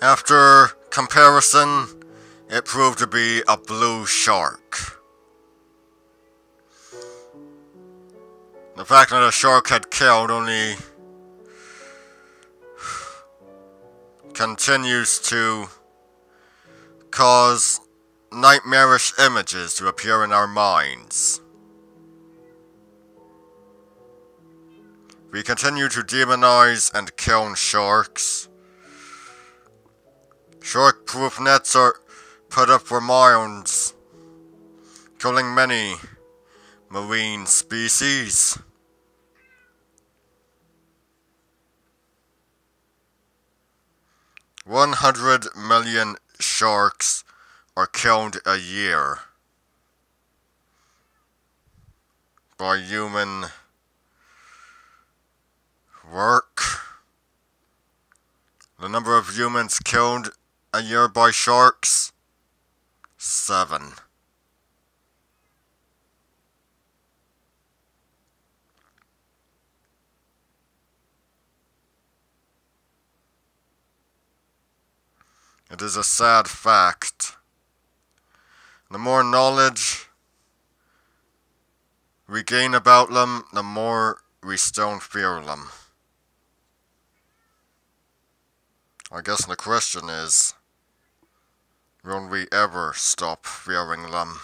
After comparison, it proved to be a blue shark. The fact that a shark had killed only continues to cause nightmarish images to appear in our minds. We continue to demonize and kill sharks. Shark-proof nets are put up for miles, killing many marine species. One hundred million sharks are killed a year by human work. The number of humans killed a year by sharks? Seven. It is a sad fact. The more knowledge we gain about them, the more we don't fear them. I guess the question is, will we ever stop fearing them?